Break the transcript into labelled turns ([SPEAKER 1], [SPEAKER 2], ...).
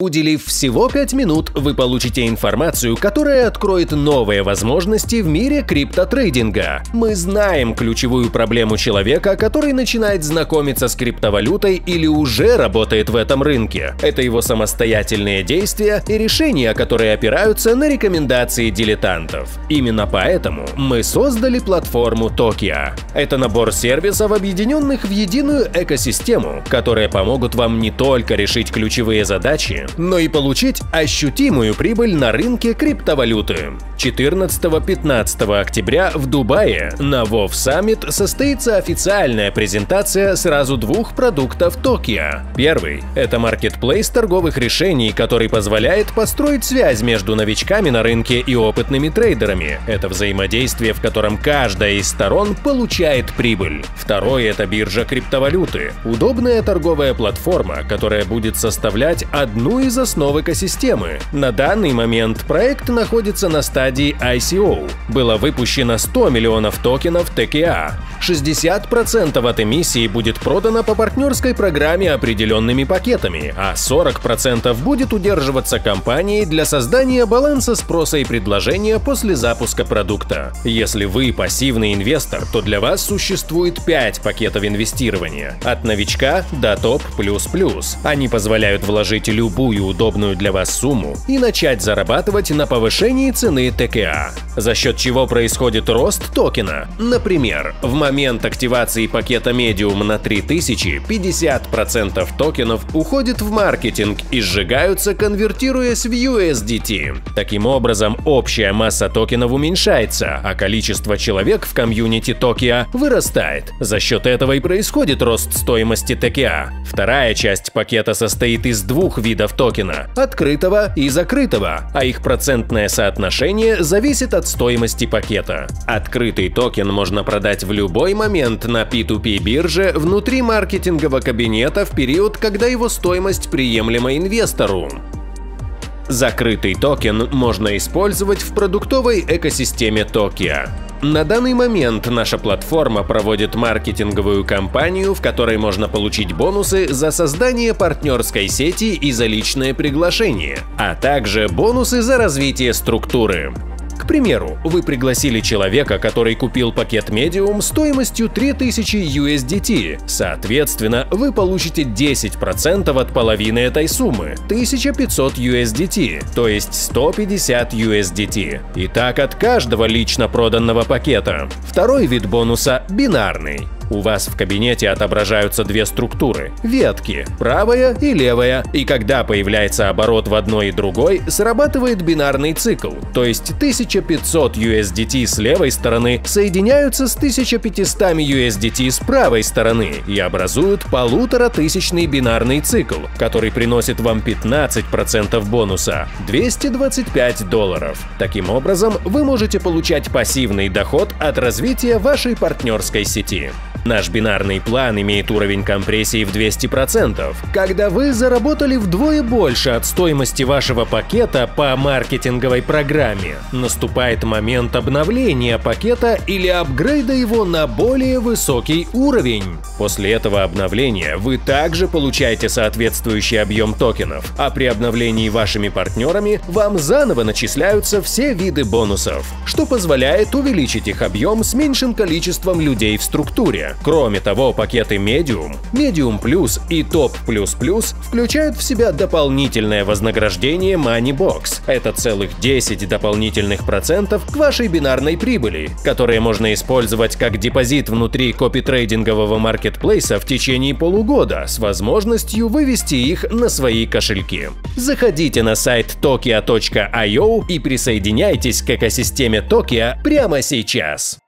[SPEAKER 1] Уделив всего 5 минут, вы получите информацию, которая откроет новые возможности в мире криптотрейдинга. Мы знаем ключевую проблему человека, который начинает знакомиться с криптовалютой или уже работает в этом рынке. Это его самостоятельные действия и решения, которые опираются на рекомендации дилетантов. Именно поэтому мы создали платформу Tokyo. Это набор сервисов, объединенных в единую экосистему, которые помогут вам не только решить ключевые задачи, но и получить ощутимую прибыль на рынке криптовалюты. 14-15 октября в Дубае на WoW Summit состоится официальная презентация сразу двух продуктов Токио. Первый – это маркетплейс торговых решений, который позволяет построить связь между новичками на рынке и опытными трейдерами. Это взаимодействие, в котором каждая из сторон получает прибыль. Второй – это биржа криптовалюты. Удобная торговая платформа, которая будет составлять одну одну из основ экосистемы. На данный момент проект находится на стадии ICO. Было выпущено 100 миллионов токенов ТКА. 60% от эмиссии будет продано по партнерской программе определенными пакетами, а 40% будет удерживаться компанией для создания баланса спроса и предложения после запуска продукта. Если вы пассивный инвестор, то для вас существует 5 пакетов инвестирования – от новичка до топ++. Они позволяют вложить любую любую удобную для вас сумму и начать зарабатывать на повышении цены ТКА, за счет чего происходит рост токена. Например, в момент активации пакета Medium на 3000 50% токенов уходит в маркетинг и сжигаются, конвертируясь в USDT. Таким образом, общая масса токенов уменьшается, а количество человек в комьюнити Токио вырастает. За счет этого и происходит рост стоимости TKA. Вторая часть пакета состоит из двух видов токена – открытого и закрытого, а их процентное соотношение зависит от стоимости пакета. Открытый токен можно продать в любой момент на P2P бирже внутри маркетингового кабинета в период, когда его стоимость приемлема инвестору. Закрытый токен можно использовать в продуктовой экосистеме Tokkea. На данный момент наша платформа проводит маркетинговую кампанию, в которой можно получить бонусы за создание партнерской сети и за личное приглашение, а также бонусы за развитие структуры. К примеру, вы пригласили человека, который купил пакет Medium стоимостью 3000 USDT. Соответственно, вы получите 10% от половины этой суммы – 1500 USDT, то есть 150 USDT. И так от каждого лично проданного пакета. Второй вид бонуса – бинарный. У вас в кабинете отображаются две структуры – ветки, правая и левая, и когда появляется оборот в одной и другой, срабатывает бинарный цикл, то есть 1500 USDT с левой стороны соединяются с 1500 USDT с правой стороны и образуют полуторатысячный бинарный цикл, который приносит вам 15% бонуса – 225 долларов. Таким образом, вы можете получать пассивный доход от развития вашей партнерской сети. Наш бинарный план имеет уровень компрессии в 200%. Когда вы заработали вдвое больше от стоимости вашего пакета по маркетинговой программе, наступает момент обновления пакета или апгрейда его на более высокий уровень. После этого обновления вы также получаете соответствующий объем токенов, а при обновлении вашими партнерами вам заново начисляются все виды бонусов, что позволяет увеличить их объем с меньшим количеством людей в структуре. Кроме того, пакеты Medium, Medium Plus и Top++ включают в себя дополнительное вознаграждение Moneybox. Это целых 10 дополнительных процентов к вашей бинарной прибыли, которые можно использовать как депозит внутри копитрейдингового маркетплейса в течение полугода с возможностью вывести их на свои кошельки. Заходите на сайт tokia.io и присоединяйтесь к экосистеме Tokio прямо сейчас.